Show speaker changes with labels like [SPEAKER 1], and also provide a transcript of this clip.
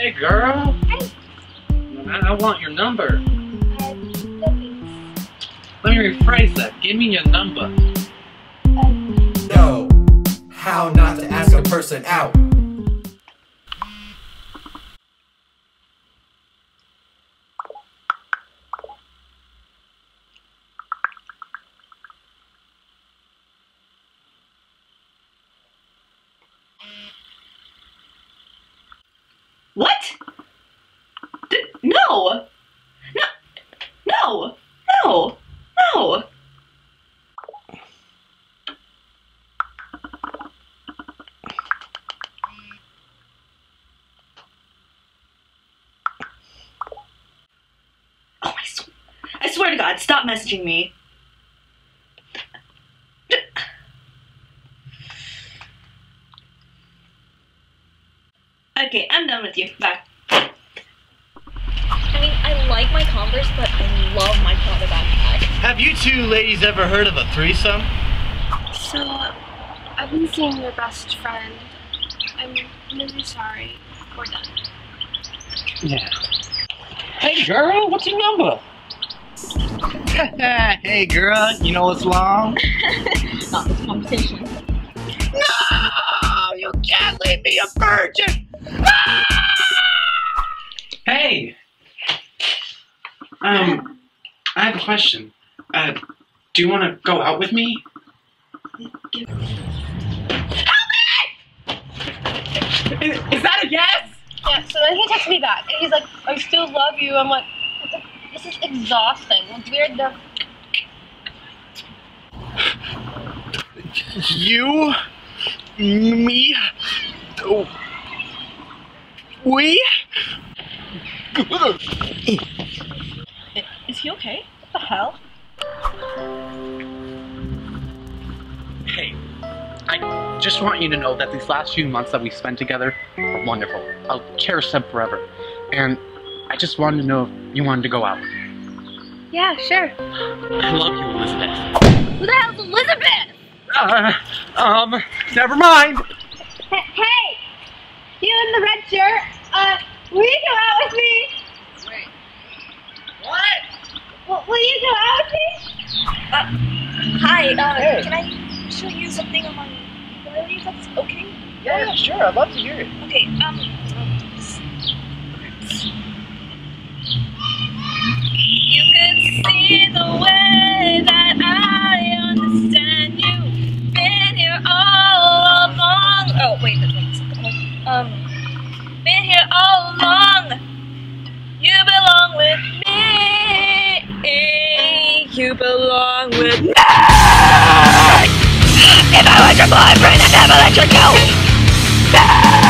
[SPEAKER 1] Hey, girl.
[SPEAKER 2] Hey.
[SPEAKER 1] I, I want your number.
[SPEAKER 2] Uh.
[SPEAKER 1] Let me rephrase that. Give me your number.
[SPEAKER 2] Uh,
[SPEAKER 3] Yo, how not to ask a person out.
[SPEAKER 4] What? D- no! No! No! No! No! Oh, I, sw- I swear to God, stop messaging me. Okay, I'm done with you. Bye.
[SPEAKER 5] I mean, I like my Converse, but I love my Prada backpack.
[SPEAKER 6] Have you two ladies ever heard of a threesome?
[SPEAKER 2] so, I've been seeing your best friend. I'm really sorry. We're done.
[SPEAKER 1] Yeah. Hey, girl. What's your number?
[SPEAKER 6] hey girl, you know what's wrong?
[SPEAKER 5] Not this conversation.
[SPEAKER 6] No, you can't leave me a virgin.
[SPEAKER 1] Hey. Um, I have a question. Uh, do you want to go out with me?
[SPEAKER 4] Help Is, is that a yes?
[SPEAKER 7] Yeah, so then he texts me back, and he's like, I still love you. I'm like, what the, this is exhausting. It's weird the.
[SPEAKER 6] You, me, oh, we.
[SPEAKER 7] Is he okay? What the hell?
[SPEAKER 1] Hey, I just want you to know that these last few months that we spent together were wonderful. I'll cherish them forever. And I just wanted to know if you wanted to go out.
[SPEAKER 7] Yeah, sure.
[SPEAKER 1] I love you, Elizabeth.
[SPEAKER 7] Who the hell's Elizabeth?
[SPEAKER 1] Uh, um, never mind.
[SPEAKER 7] Hey, hey! You in the red shirt? Uh, will you go out with me?
[SPEAKER 6] Wait, what?
[SPEAKER 7] Will, will you go out with me?
[SPEAKER 5] Hi, uh, can I show you something on my gallery if that's okay?
[SPEAKER 6] Yeah, yeah, sure. I'd love to hear it.
[SPEAKER 5] Okay, um. You see the way that I understand you. Been here all along. Oh, wait, wait, wait. Um, been here all along. You belong with me. You belong with me. If I was your boyfriend, I'd never let you go.